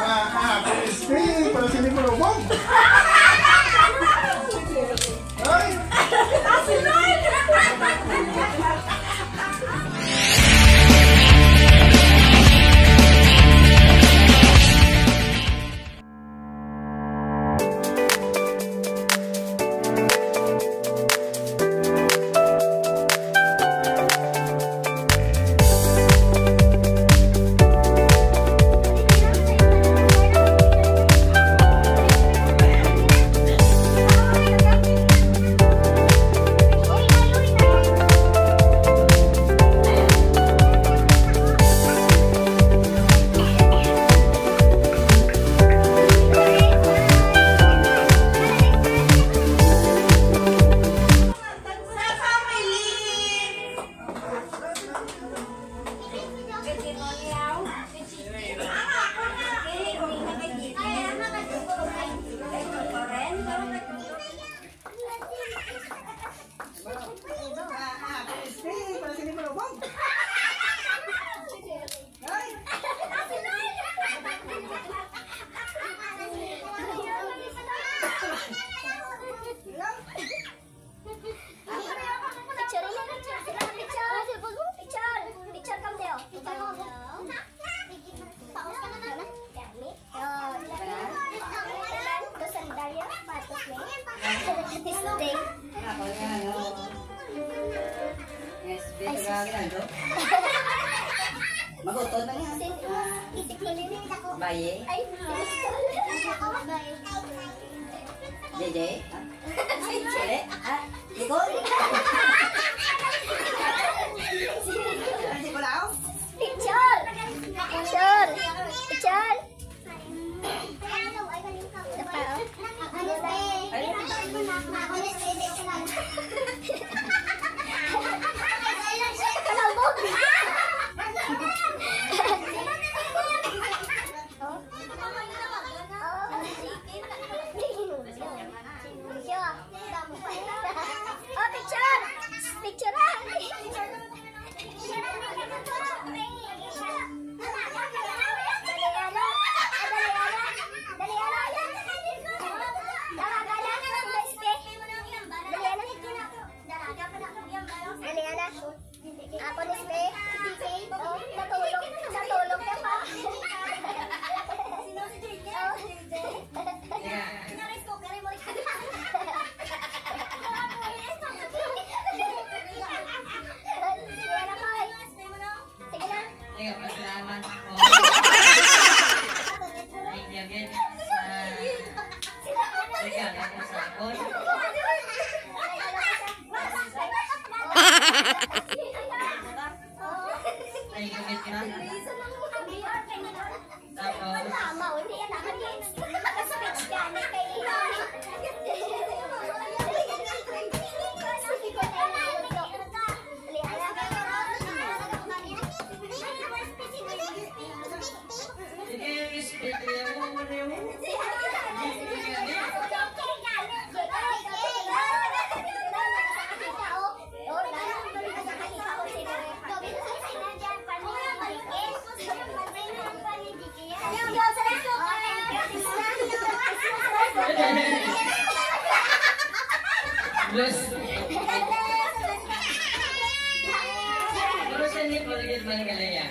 Ah, Crispy, para sini melubong. Ay, Ginando. Magutot na yan. Baye. Jeje. ah. Sile. Ah, likod. ay, di ko lao. Picture! Picture! Picture! Kalabog! Bless. Pero sa ni Paligid Mangalaya.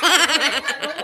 Thank